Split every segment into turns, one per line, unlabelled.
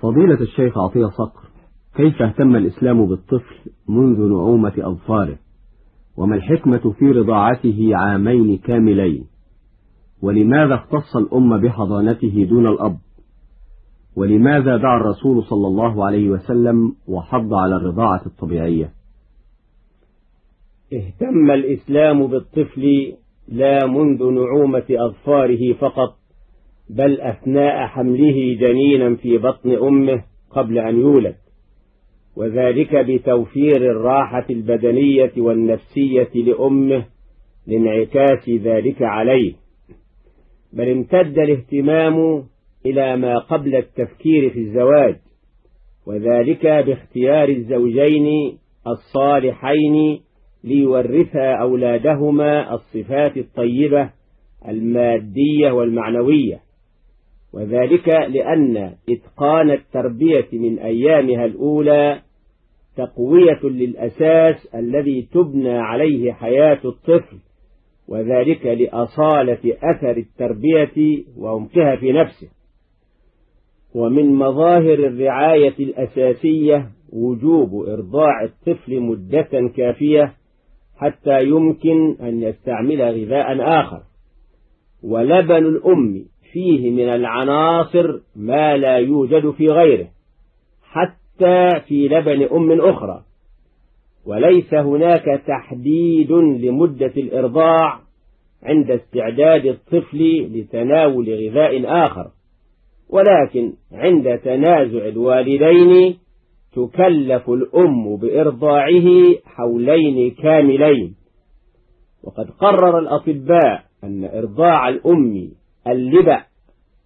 فضيلة الشيخ عطية صقر كيف اهتم الإسلام بالطفل منذ نعومة أظفاره؟ وما الحكمة في رضاعته عامين كاملين؟ ولماذا اختص الأمة بحضانته دون الأب؟ ولماذا دعا الرسول صلى الله عليه وسلم وحض على الرضاعة الطبيعية؟
اهتم الإسلام بالطفل لا منذ نعومة أظفاره فقط بل أثناء حمله جنينا في بطن أمه قبل أن يولد. وذلك بتوفير الراحة البدنية والنفسية لأمه لانعكاس ذلك عليه. بل امتد الاهتمام إلى ما قبل التفكير في الزواج وذلك باختيار الزوجين الصالحين ليورثا أولادهما الصفات الطيبة المادية والمعنوية. وذلك لأن إتقان التربية من أيامها الأولى تقوية للأساس الذي تبنى عليه حياة الطفل وذلك لأصالة أثر التربية وعمقها في نفسه. ومن مظاهر الرعاية الأساسية وجوب إرضاع الطفل مدة كافية حتى يمكن أن يستعمل غذاء آخر. ولبن الأم فيه من العناصر ما لا يوجد في غيره حتى في لبن أم أخرى. وليس هناك تحديد لمدة الإرضاع عند استعداد الطفل لتناول غذاء آخر. ولكن عند تنازع الوالدين تكلف الأم بإرضاعه حولين كاملين. وقد قرر الأطباء أن إرضاع الأم اللبأ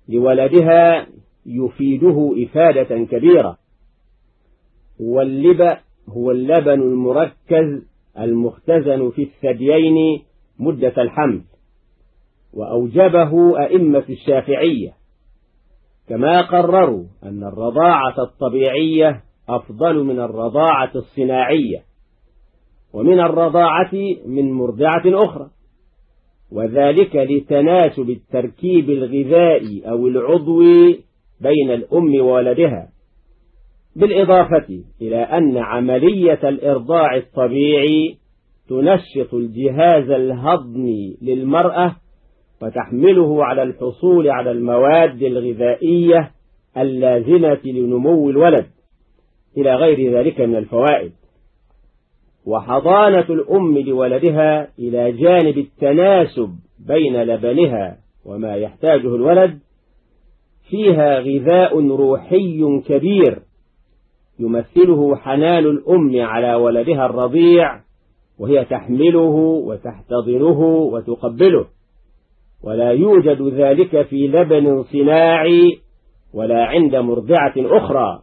لولدها يفيده إفادة كبيرة. واللبأ هو اللبن المركز المختزن في الثديين مدة الحمل وأوجبه أئمة الشافعية. كما قرروا أن الرضاعة الطبيعية أفضل من الرضاعة الصناعية ومن الرضاعة من مرضعة أخرى. وذلك لتناسب التركيب الغذائي أو العضوي بين الأم وولدها بالإضافة إلى أن عملية الإرضاع الطبيعي تنشط الجهاز الهضمي للمرأة وتحمله على الحصول على المواد الغذائية اللازمة لنمو الولد إلى غير ذلك من الفوائد. وحضانة الأم لولدها إلى جانب التناسب بين لبنها وما يحتاجه الولد فيها غذاء روحي كبير يمثله حنان الأم على ولدها الرضيع وهي تحمله وتحتضنه وتقبله. ولا يوجد ذلك في لبن صناعي ولا عند مرضعة أخرى.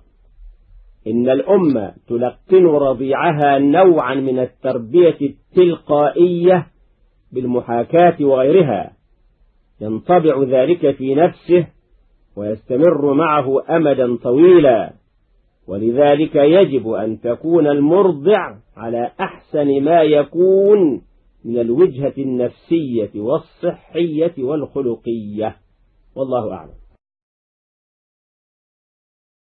إن الأمة تلقن رضيعها نوعا من التربية التلقائية بالمحاكاة وغيرها. ينطبع ذلك في نفسه ويستمر معه أمدا طويلا. ولذلك يجب أن تكون المرضع على أحسن ما يكون من الوجهة النفسية والصحية والخلقية. والله أعلم.